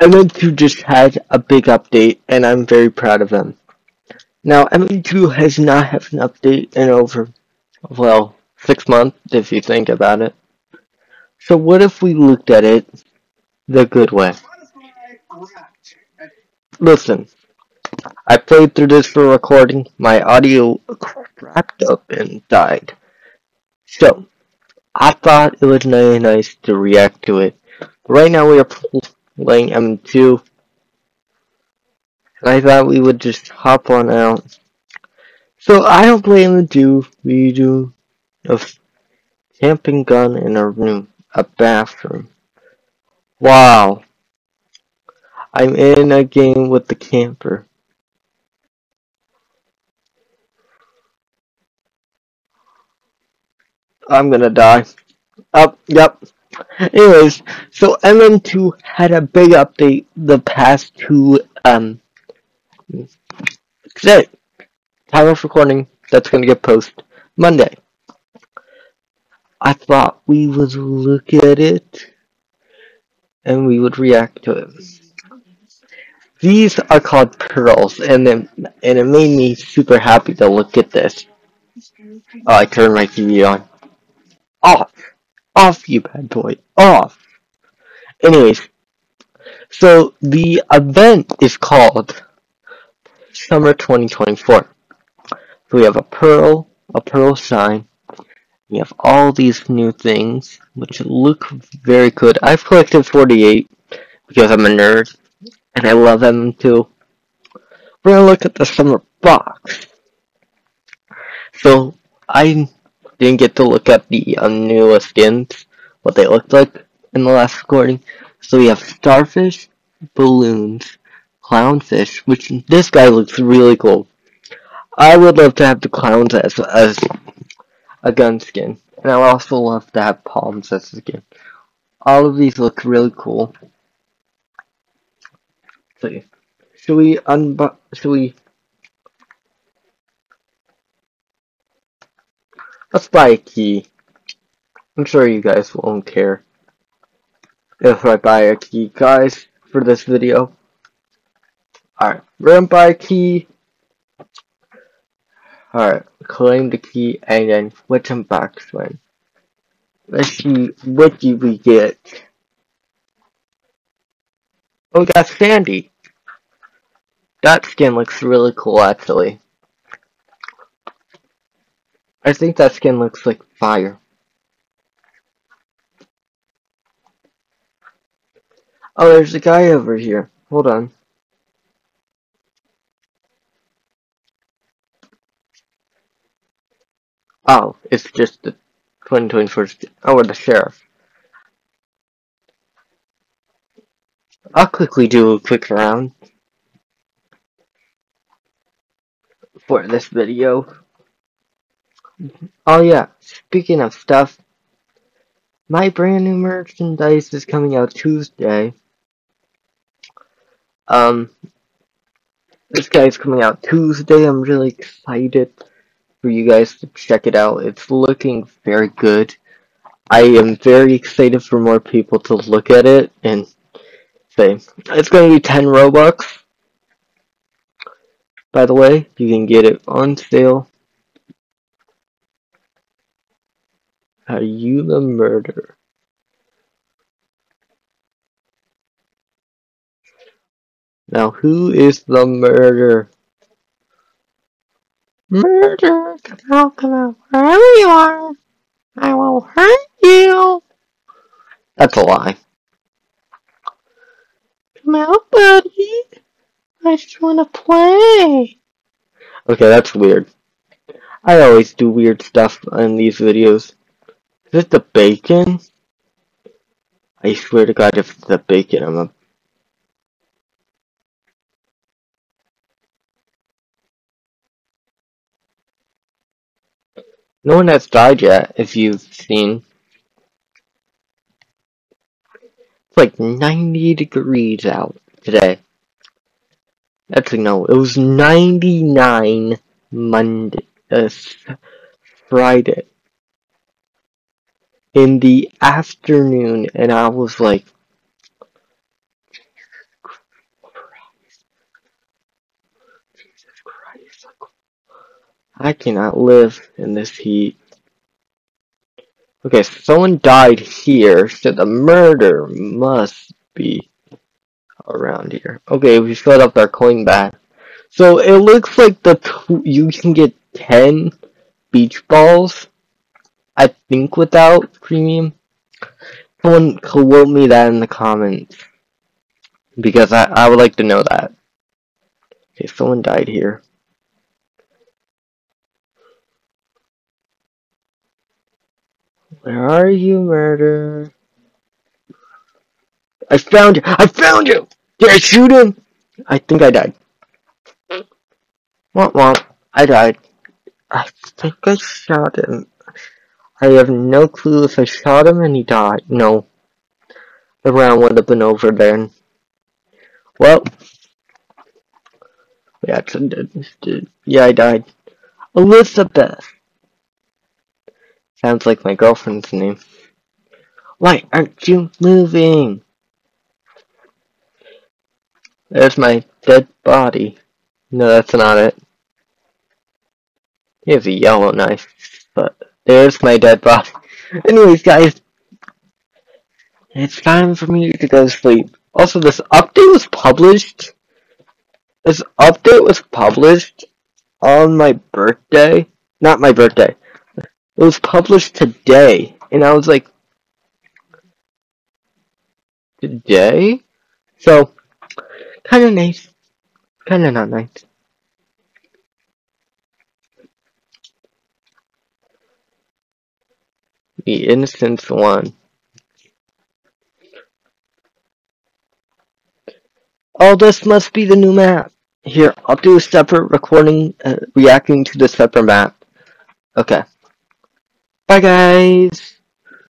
MM2 just had a big update, and I'm very proud of them. Now, MM2 has not had an update in over, well, six months, if you think about it. So what if we looked at it the good way? Listen, I played through this for recording, my audio cracked up and died. So, I thought it was nice to react to it. Right now we are playing M2. And I thought we would just hop on out. So I don't play M2, we do a camping gun in a room, a bathroom. Wow. I'm in a game with the camper. I'm gonna die. Up, oh, yep. Anyways, so MM2 had a big update the past two, um, today. Time of recording, that's gonna get posted Monday. I thought we would look at it and we would react to it. These are called pearls, and it, and it made me super happy to look at this. Oh, I turned my TV on. Off! Off, you bad boy. Off! Anyways, so the event is called Summer 2024. So we have a pearl, a pearl sign. We have all these new things, which look very good. I've collected 48 because I'm a nerd, and I love them too. We're gonna look at the summer box. So I didn't get to look at the newest skins, what they looked like in the last recording. So we have starfish, balloons, clownfish, which this guy looks really cool. I would love to have the clowns as as a gun skin, and I would also love to have palms as a skin. All of these look really cool. So, should we unbox? Should we Let's buy a key. I'm sure you guys won't care if I buy a key, guys, for this video. Alright, buy a key. Alright, claim the key and then switch them back swing. Let's see what do we get. Oh, we got Sandy. That skin looks really cool, actually. I think that skin looks like fire. Oh, there's a guy over here. Hold on. Oh, it's just the 2024. Oh, the sheriff. I'll quickly do a quick round for this video. Oh yeah, speaking of stuff, my brand new merchandise is coming out Tuesday. Um, this guy's coming out Tuesday. I'm really excited for you guys to check it out. It's looking very good. I am very excited for more people to look at it and say, it's going to be 10 Robux. By the way, you can get it on sale Are you the murderer? Now, who is the murderer? Murder! Come out, come out, wherever you are! I will hurt you! That's a lie. Come out, buddy! I just wanna play! Okay, that's weird. I always do weird stuff in these videos. Is it the bacon? I swear to God, if it's the bacon, I'm a... No one has died yet, if you've seen. It's like 90 degrees out today. Actually, no, it was 99 Monday, uh, Friday in the afternoon, and I was like, I cannot live in this heat. Okay, someone died here, so the murder must be around here. Okay, we filled up our coin back. So it looks like the you can get 10 beach balls I think without premium. Someone quote me that in the comments. Because I, I would like to know that. Okay, someone died here. Where are you, murder? I found you! I found you! Did I shoot him? I think I died. What, what? I died. I think I shot him. I have no clue if I shot him and he died. No. The round would have been over then. Well. We actually did. Yeah, I died. Elizabeth. Sounds like my girlfriend's name. Why aren't you moving? There's my dead body. No, that's not it. He has a yellow knife, but there's my dead body. Anyways, guys, it's time for me to go to sleep. Also, this update was published. This update was published on my birthday. Not my birthday. It was published today, and I was like, today? So, kinda nice. Kinda not nice. The Innocence one. Oh, this must be the new map. Here, I'll do a separate recording uh, reacting to the separate map. Okay. Bye, guys.